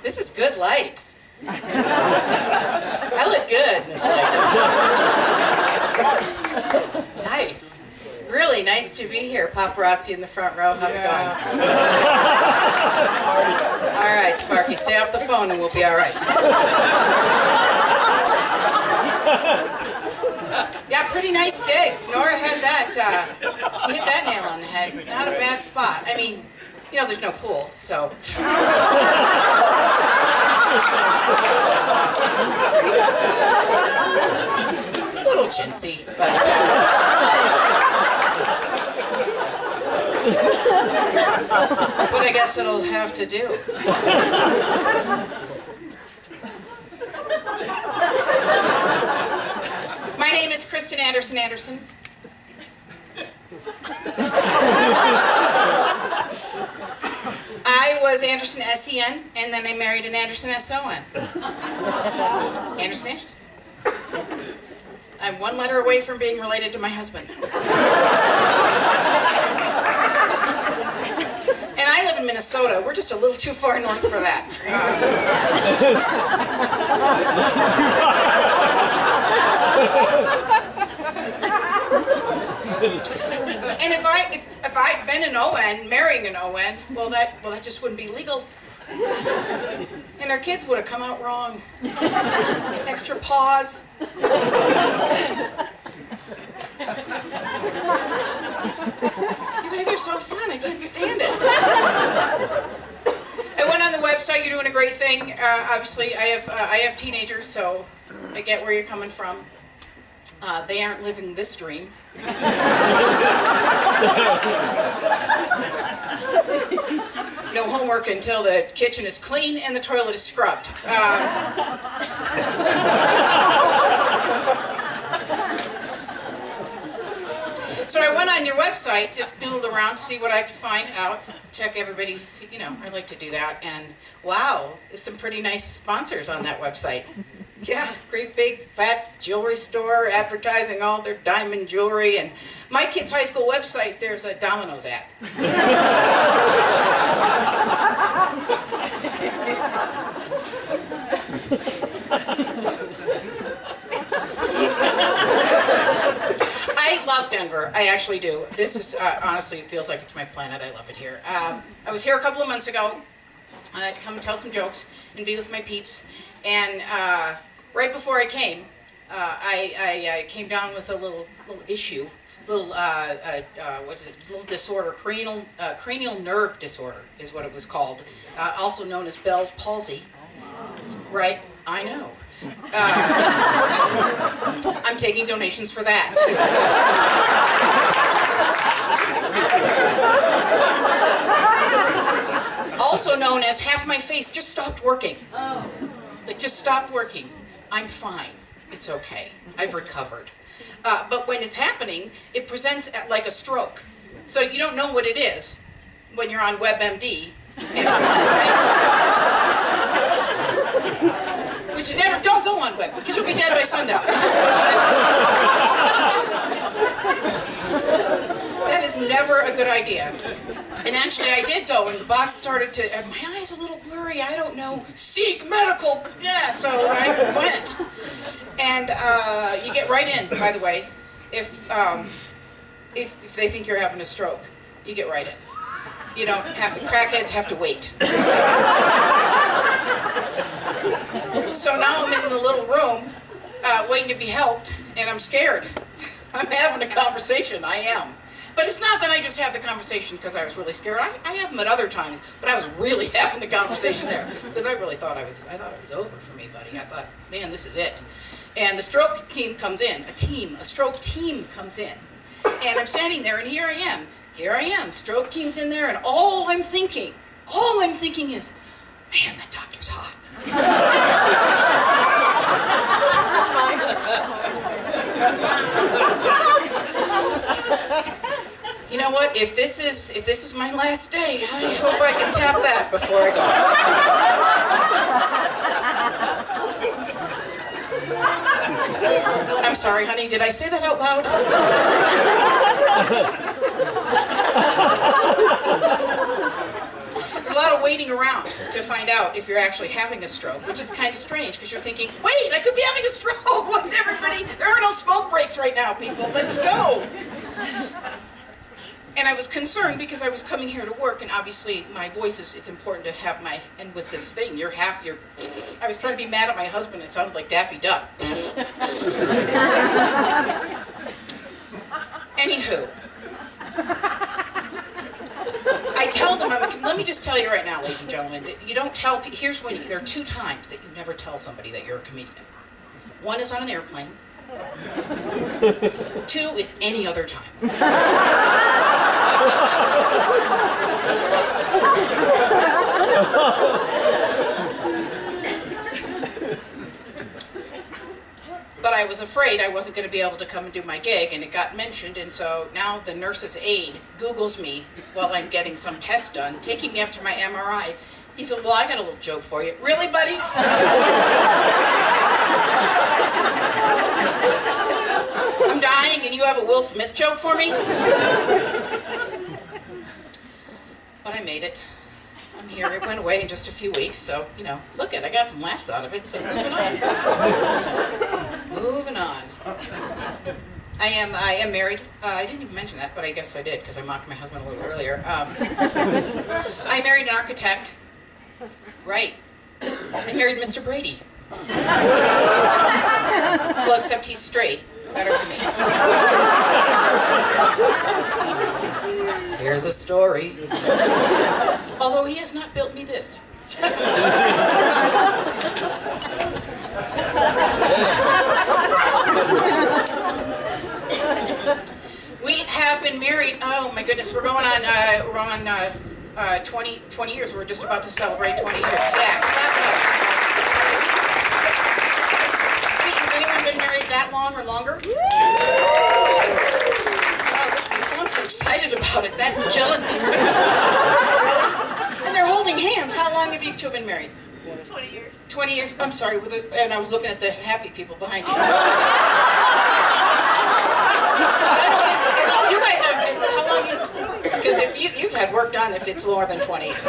This is good light. I look good in this light. Nice. Really nice to be here. Paparazzi in the front row. How's it going? all right, Sparky, stay off the phone and we'll be all right. Pretty nice digs. Nora had that, uh, she hit that nail on the head. Not a bad spot. I mean, you know, there's no pool, so. Little chintzy, but. Uh, but I guess it'll have to do. Name is Kristin Andersen Anderson. I was Andersen S-E-N, and then I married an Anderson S-O-N. Anderson Anderson. I'm one letter away from being related to my husband. And I live in Minnesota. We're just a little too far north for that. and if I if, if I'd been an ON, marrying an ON, well that well that just wouldn't be legal. And our kids would have come out wrong. Extra pause. You guys are so fun. I can't stand it. I went on the website. You're doing a great thing. Uh, obviously, I have uh, I have teenagers, so I get where you're coming from. Uh, they aren't living this dream. no homework until the kitchen is clean and the toilet is scrubbed. Um, so I went on your website, just noodled around to see what I could find out, check everybody, you know, I like to do that, and wow, there's some pretty nice sponsors on that website. Yeah, great big fat jewelry store advertising all their diamond jewelry. And my kid's high school website, there's a Domino's ad. I love Denver. I actually do. This is uh, honestly, it feels like it's my planet. I love it here. Um, I was here a couple of months ago uh, to come and tell some jokes and be with my peeps. And uh, right before I came, uh, I, I, I, came down with a little little issue, little uh, uh, uh, what is it? Little disorder, cranial cranial nerve disorder is what it was called, also known as Bell's palsy. Right? I know. I'm taking donations for that too. also known as half my face just stopped working. Oh. Like just stopped working. I'm fine. It's okay. I've recovered. Uh, but when it's happening, it presents like a stroke. So you don't know what it is when you're on WebMD. You? Which never, don't go on web, because you'll be dead by sundown. Is never a good idea. And actually, I did go, and the box started to, my eye's a little blurry, I don't know, seek medical, yeah, so I went. And uh, you get right in, by the way, if, um, if, if they think you're having a stroke. You get right in. You don't have, the crackheads have to wait. so now I'm in the little room, uh, waiting to be helped, and I'm scared. I'm having a conversation, I am. But it's not that I just have the conversation because I was really scared. I, I have them at other times, but I was really having the conversation there because I really thought I was. I thought it was over for me, buddy. I thought, man, this is it. And the stroke team comes in. A team, a stroke team comes in, and I'm standing there, and here I am. Here I am. Stroke team's in there, and all I'm thinking, all I'm thinking is, man, that doctor's hot. you know what? If this is if this is my last day, I hope I can tap that before I go. I'm sorry, honey. Did I say that out loud? There's a lot of waiting around to find out if you're actually having a stroke, which is kind of strange because you're thinking, wait, I could be having a stroke. What's everybody? There are no smoke breaks right now, people. Let's go. I was concerned because I was coming here to work, and obviously my voice is, it's important to have my, and with this thing, you're half, you're, I was trying to be mad at my husband, it sounded like Daffy Duck. Anywho, I tell them, I'm, let me just tell you right now, ladies and gentlemen, that you don't tell, here's when, you, there are two times that you never tell somebody that you're a comedian. One is on an airplane. Two is any other time. But I was afraid I wasn't going to be able to come and do my gig, and it got mentioned, and so now the nurse's aide Googles me while I'm getting some test done, taking me up to my MRI. He said, well, I got a little joke for you. Really, buddy? I'm dying and you have a Will Smith joke for me? But I made it. I'm here. It went away in just a few weeks, so, you know, look it, I got some laughs out of it, so moving on. moving on. I am I am married. Uh, I didn't even mention that, but I guess I did because I mocked my husband a little earlier. Um, I married an architect. Right. I married Mr. Brady. well, except he's straight. Better for me. Here's a story. Although he has not built me this. we have been married, oh my goodness, we're going on, uh, we're on uh, uh, 20, 20 years. We're just about to celebrate 20 years. Yeah, clap it up. Has anyone been married that long or longer? Oh, you sound so excited about it. That's killing me. really? And they're holding hands. How long have you two been married? 20 years. 20 years? I'm sorry, with the, and I was looking at the happy people behind you. Oh, you guys are, how long you, because if you, you've had work done if it's lower than 20 years. And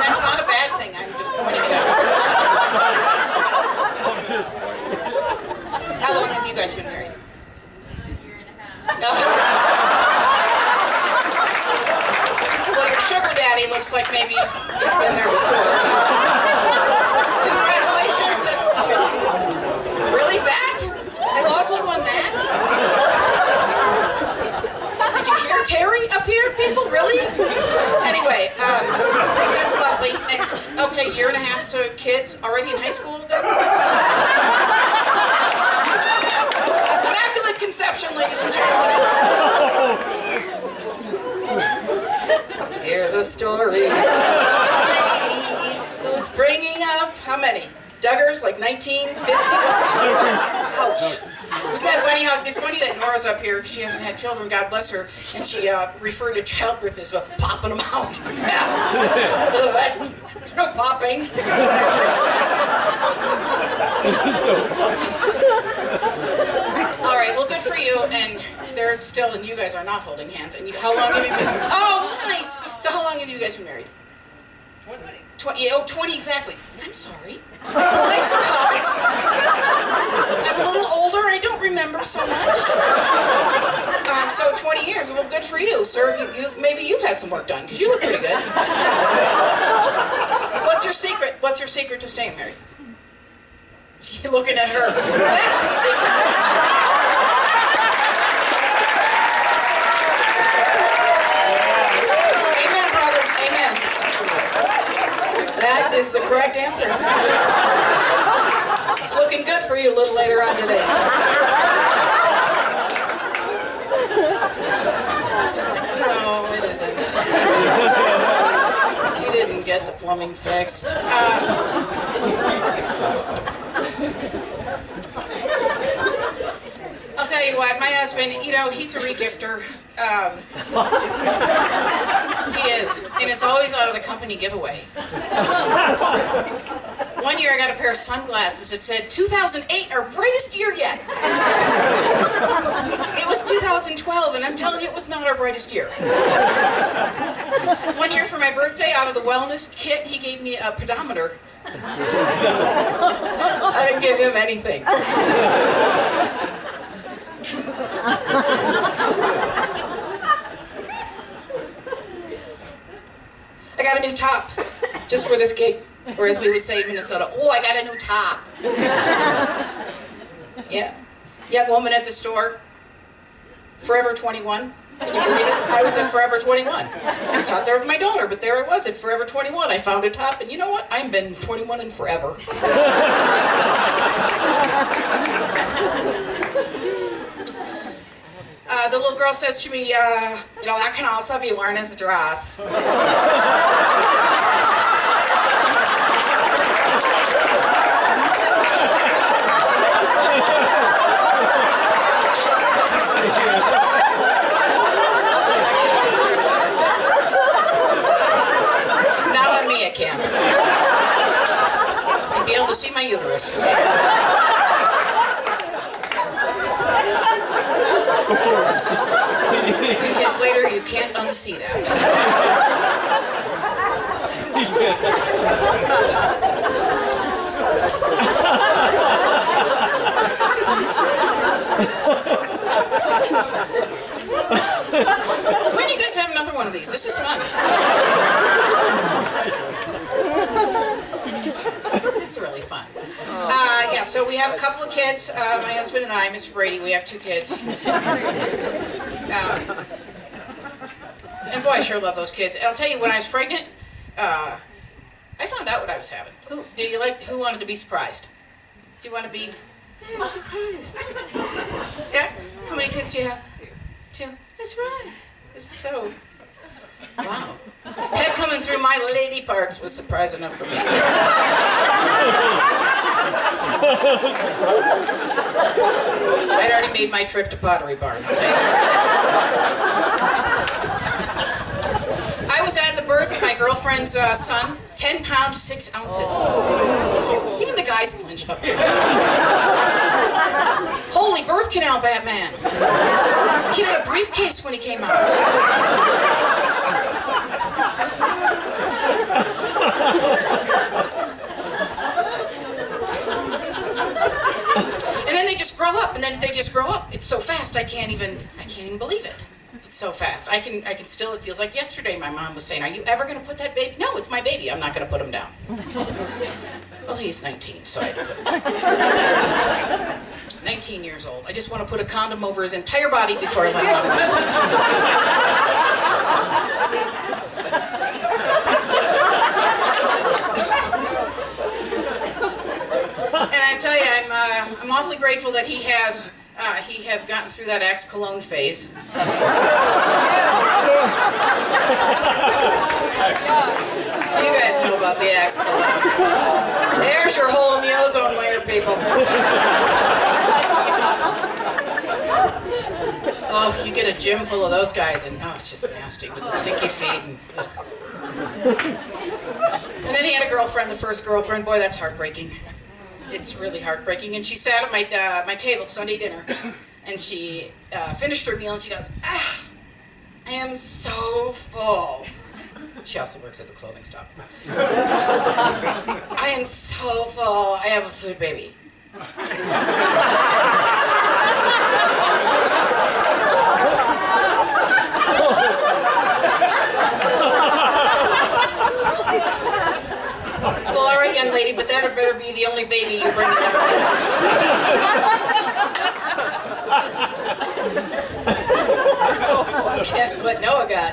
that's not a bad thing, I'm just pointing it out. Oh, how long have you guys been married? A year and a half. Well, your sugar daddy looks like maybe he's, he's been there before. Uh, congratulations, that's really, really that? I lost you on that? Did you hear Terry up here, people? Really? Anyway, um, that's lovely. And, okay, year and a half, so kids already in high school then? Immaculate conception, ladies and gentlemen. Here's a story. Lady who's bringing up, how many? Duggars, like 1950? Ouch. Isn't that funny how it's funny that Nora's up here? She hasn't had children, God bless her, and she uh, referred to childbirth as well, popping them out. Yeah. that, no popping. All right, well, good for you, and they're still, and you guys are not holding hands. And you, how long have you been? Oh, nice. So, how long have you guys been married? 20. 20, oh, 20 exactly. I'm sorry. The lights are hot. I'm a little older. I don't remember so much. Um, so 20 years. Well, good for you, sir. You, you, maybe you've had some work done because you look pretty good. What's your secret? What's your secret to staying married? You're looking at her. That's the secret. Is the correct answer. It's looking good for you a little later on today. No, it isn't. You didn't get the plumbing fixed. Uh, I'll tell you what, my husband, you know, he's a regifter. Um, he is, and it's always out of the company giveaway. One year I got a pair of sunglasses that said 2008, our brightest year yet. It was 2012, and I'm telling you, it was not our brightest year. One year for my birthday, out of the wellness kit, he gave me a pedometer. I didn't give him anything. Got a new top just for this gig, or as we would say in Minnesota, oh, I got a new top. yeah. Young woman at the store, Forever 21. Can you believe it? I was at Forever 21. I thought there was my daughter, but there I was at Forever 21. I found a top, and you know what? I've been 21 and forever. Uh, the little girl says to me, uh, you know, that can also be worn as a dress. Not on me, it can't. You'd be able to see my uterus. Two kids later, you can't unsee that. when do you guys have This is fun. this is really fun. Uh, yeah, so we have a couple of kids. Uh, my husband and I, Mr. Brady, we have two kids. Um, and boy, I sure love those kids. I'll tell you, when I was pregnant, uh, I found out what I was having. Who do you like? Who wanted to be surprised? Do you want to be yeah, surprised? Yeah. How many kids do you have? Two. That's right. It's so. Wow. Head coming through my lady parts was surprise enough for me. I'd already made my trip to Pottery Barn. I'll tell you. I was at the birth of my girlfriend's uh, son. Ten pounds six ounces. Even the guys clinch up. Holy birth canal, Batman! Kid had a briefcase when he came out. And then they just grow up, and then they just grow up. It's so fast, I can't even, I can't even believe it. It's so fast. I can, I can still. It feels like yesterday. My mom was saying, "Are you ever going to put that baby?" No, it's my baby. I'm not going to put him down. well, he's 19, so I had to put him. 19 years old. I just want to put a condom over his entire body before I let him out of the house. And I tell you, I'm, I'm awfully grateful that he has, uh, he has gotten through that Axe cologne phase. You guys know about the Axe cologne. There's your hole in the ozone layer, people. Oh, you get a gym full of those guys, and oh, it's just nasty with the stinky feet. And, ugh. and then he had a girlfriend, the first girlfriend. Boy, that's heartbreaking. It's really heartbreaking. And she sat at my uh, my table Sunday dinner, and she uh, finished her meal, and she goes, "Ah, I am so full." She also works at the clothing store. I am so full. I have a food baby. Well, all right, young lady, but that had better be the only baby you bring into my house. Guess what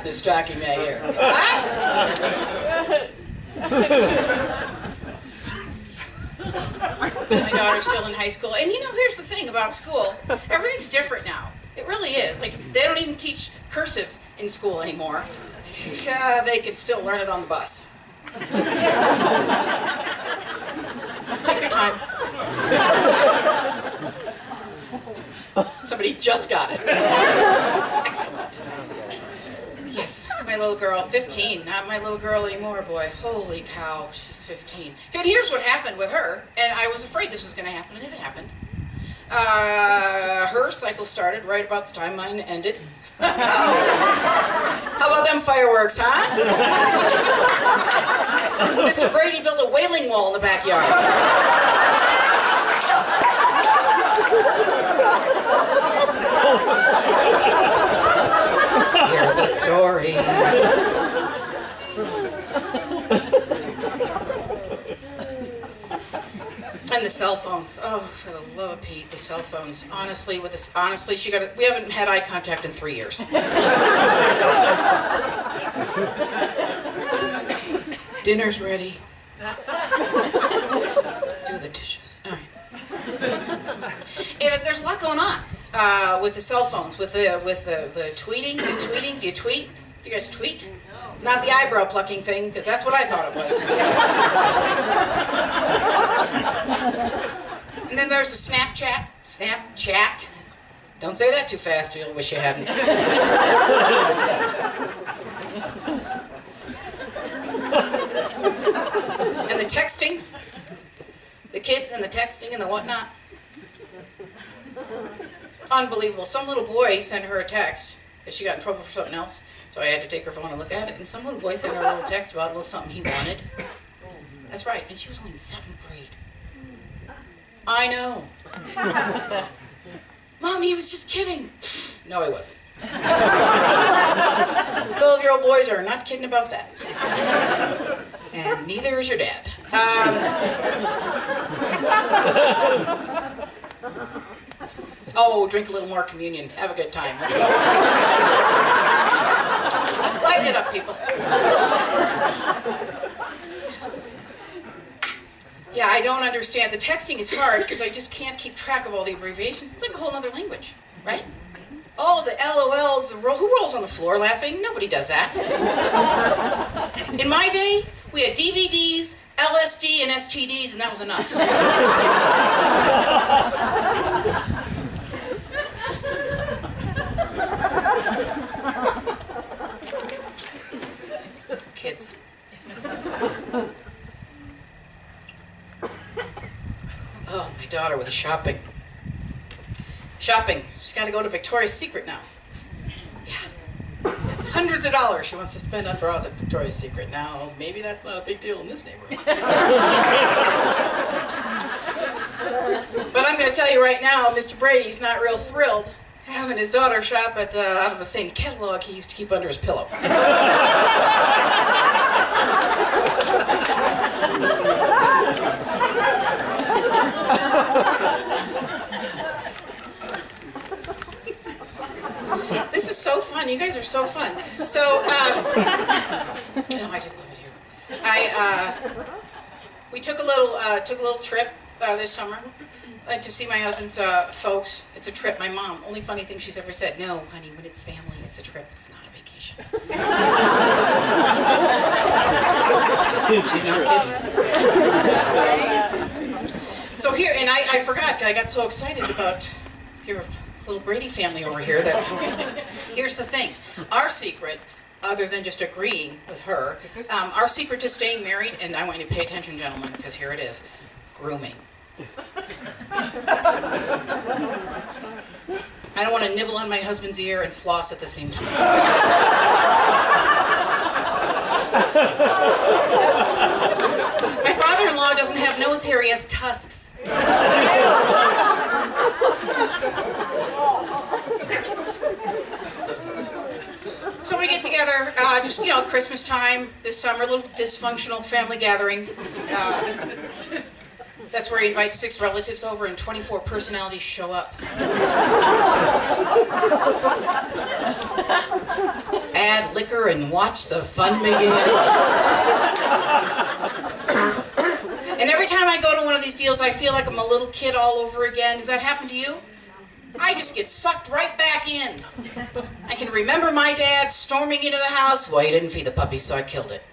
In stocking that year? My daughter's still in high school. And you know, here's the thing about school everything's different now. It really is. Like, they don't even teach cursive in school anymore. Yeah, they can still learn it on the bus. Take your time. Somebody just got it. Excellent. Yes, my little girl, 15. Not my little girl anymore, boy. Holy cow, she's 15. And here's what happened with her, and I was afraid this was going to happen, and it happened. Uh, her cycle started right about the time mine ended. How about them fireworks, huh? Mr. Brady built a wailing wall in the backyard. A story. And the cell phones. Oh, for the love of Pete, the cell phones. Honestly, with this, honestly, she got. A, we haven't had eye contact in three years. Dinner's ready. Do the dishes. All right. And there's a lot going on uh, with the cell phones, with the with the, the tweeting, the tweeting. Do you tweet? Do you guys tweet? No. Not the eyebrow plucking thing, because that's what I thought it was. and then there's the Snapchat. Snapchat. Don't say that too fast, you'll wish you hadn't. and the texting. The kids and the texting and the whatnot. Unbelievable. Some little boy sent her a text because she got in trouble for something else. So I had to take her phone and look at it. And some little boy sent her a little text about a little something he wanted. That's right. And she was only in seventh grade. I know. Mom, he was just kidding. No, he wasn't. 12 year old boys are not kidding about that. And neither is your dad. Um, oh, drink a little more communion. Have a good time. Let's go. Lighten it up, people. Yeah, I don't understand. The texting is hard because I just can't keep track of all the abbreviations. It's like a whole other language, right? Oh, the LOLs, the ro- who rolls on the floor laughing? Nobody does that. In my day, we had DVDs, LSD, and STDs, and that was enough. Kids. Daughter with shopping. Shopping. She's got to go to Victoria's Secret now. Yeah. Hundreds of dollars she wants to spend on bras at Victoria's Secret. Now, maybe that's not a big deal in this neighborhood. but I'm going to tell you right now, Mr. Brady's not real thrilled having his daughter shop at the, out of the same catalog he used to keep under his pillow. This is so fun. You guys are so fun. So, um, oh, I do love it here. I, uh, we took a little, uh, took a little trip uh, this summer uh, to see my husband's uh, folks. It's a trip. My mom, only funny thing she's ever said, no, honey, when it's family, it's a trip. It's not a vacation. she's not kidding. So here, and I, I forgot, I got so excited about your little Brady family over here that, here's the thing. Our secret, other than just agreeing with her, um, our secret to staying married, and I want you to pay attention, gentlemen, because here it is, grooming. I don't want to nibble on my husband's ear and floss at the same time. My father-in-law doesn't have nose hair, he has tusks. So we get together, uh, just, you know, Christmas time this summer, a little dysfunctional family gathering. Uh, that's where he invites six relatives over and 24 personalities show up. Add liquor and watch the fun begin. And every time I go to one of these deals, I feel like I'm a little kid all over again. Does that happen to you? I just get sucked right back in. I can remember my dad storming into the house. Well, you didn't feed the puppy, so I killed it.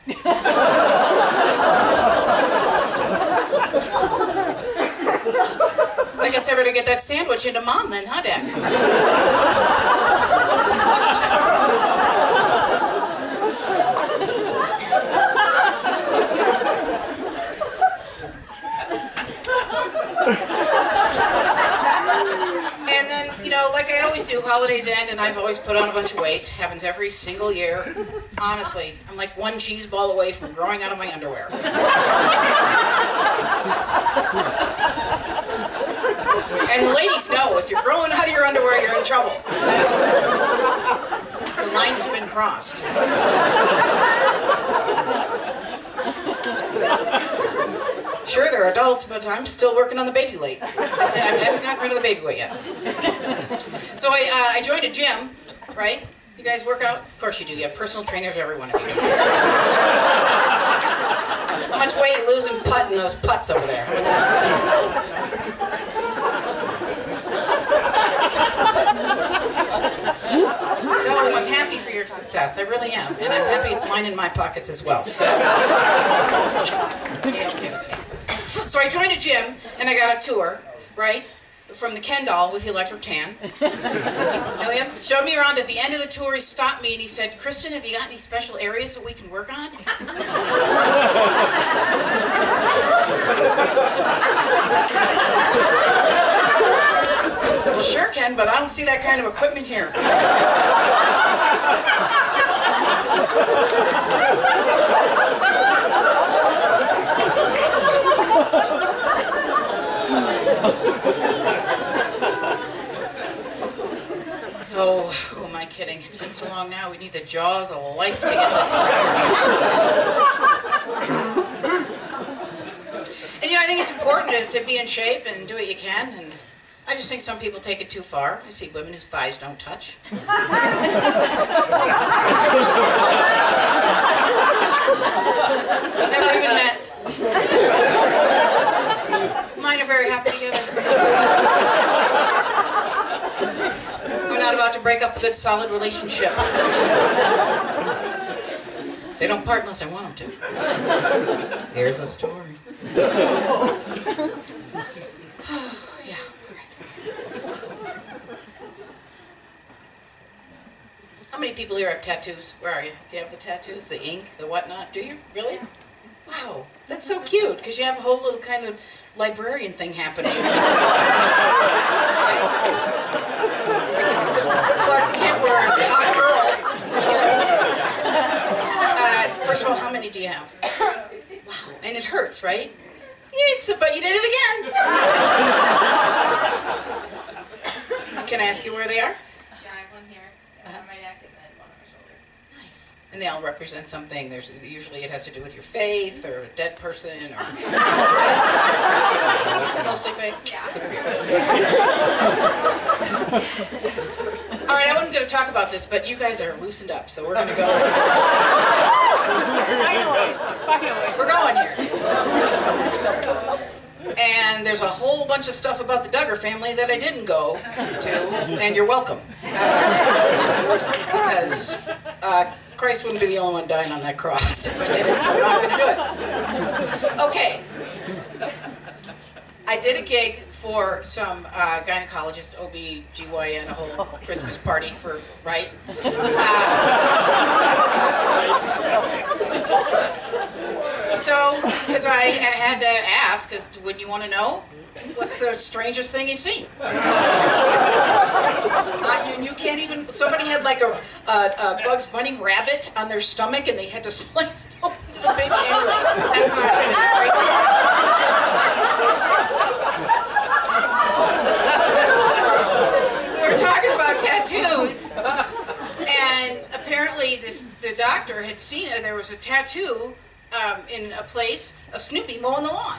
I guess I better get that sandwich into mom then, huh, Dad? And I've always put on a bunch of weight. Happens every single year. Honestly, I'm like one cheese ball away from growing out of my underwear. And ladies know if you're growing out of your underwear, you're in trouble. That's, the line has been crossed. Sure, they're adults, but I'm still working on the baby weight. I haven't gotten rid of the baby weight yet. So I, uh, I joined a gym, right? You guys work out? Of course you do. You have personal trainers, every one of you. How much weight you losing putting those putts over there? No, I'm happy for your success. I really am. And I'm happy it's mine in my pockets as well. So. So I joined a gym and I got a tour, right? From the Ken doll with the electric tan. Know him? Showed me around. At the end of the tour, he stopped me and he said, Kristin, have you got any special areas that we can work on? Well, sure, Ken, but I don't see that kind of equipment here. Oh, who am I kidding? It's been so long now. We need the jaws of life to get this right. And you know, I think it's important to, to be in shape and do what you can. And I just think some people take it too far. I see women whose thighs don't touch. Never even met. Mine are very happy together. About to break up a good, solid relationship. They don't part unless I want them to. Here's a story. yeah, right. How many people here have tattoos? Where are you? Do you have the tattoos, the ink, the whatnot? Do you? Really? Wow, that's so cute because you have a whole little kind of librarian thing happening. Clark Kent were hot girl. Uh, first of all, how many do you have? Wow, and it hurts, right? It's but you did it again. Can I ask you where they are? Yeah, I have one here on my neck and then one on my shoulder. Nice. And they all represent something. There's usually it has to do with your faith or a dead person or mostly faith. Yeah. All right, I wasn't going to talk about this, but you guys are loosened up, so we're going to go. Finally, finally. We're going here. And there's a whole bunch of stuff about the Duggar family that I didn't go to, and you're welcome. Uh, because uh, Christ wouldn't be the only one dying on that cross if I did it, so I'm not going to do it. Okay. I did a gig for some uh, gynecologist, OB-GYN, a whole Christmas party for, right? Uh, so, because I had to ask, because wouldn't you want to know? What's the strangest thing you've seen? Uh, and you can't even, somebody had like a, a, a Bugs Bunny rabbit on their stomach and they had to slice it open to the baby. Anyway, that's not even crazy. we were talking about tattoos, and apparently this the doctor had seen it. There was a tattoo um, in a place of Snoopy mowing the lawn.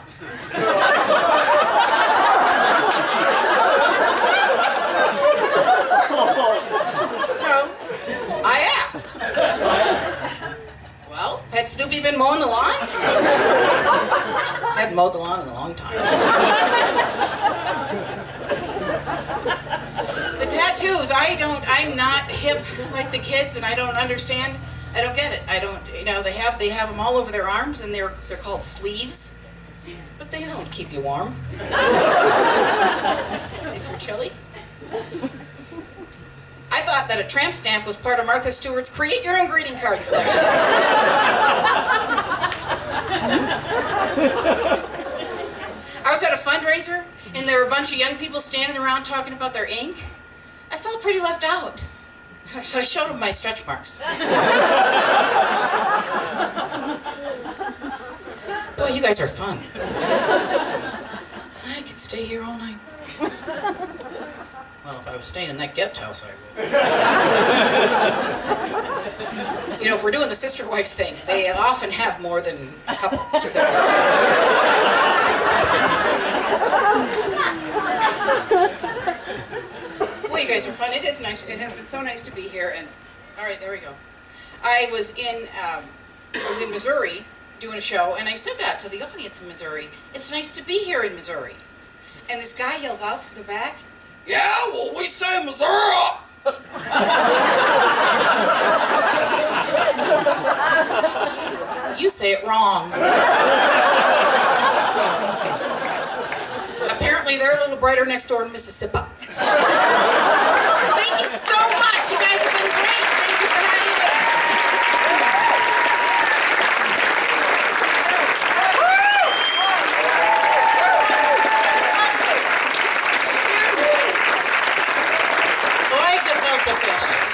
So I asked, "Well, had Snoopy been mowing the lawn?" Hadn't mowed the lawn in a long time. Tattoos, I don't, I'm not hip like the kids, and I don't understand. I don't get it. I don't, you know, they have they have them all over their arms, and they're they're called sleeves, but they don't keep you warm if you're chilly. I thought that a tramp stamp was part of Martha Stewart's create your own greeting card collection. I was at a fundraiser, and there were a bunch of young people standing around talking about their ink. I felt pretty left out. So I showed him my stretch marks. Boy, you guys are fun. I could stay here all night. Well, if I was staying in that guest house, I would. You know, if we're doing the sister wife thing, they often have more than a couple. So. You guys are fun. It is nice. It has been so nice to be here. And all right, there we go. I was in um, I was in Missouri doing a show, and I said that to the audience in Missouri. It's nice to be here in Missouri. And this guy yells out from the back, "Yeah, well, we say Missouri." you say it wrong. Apparently, they're a little brighter next door in Mississippi. Thank you so much. You guys have been great. Thank you for having me. Like a filter fish.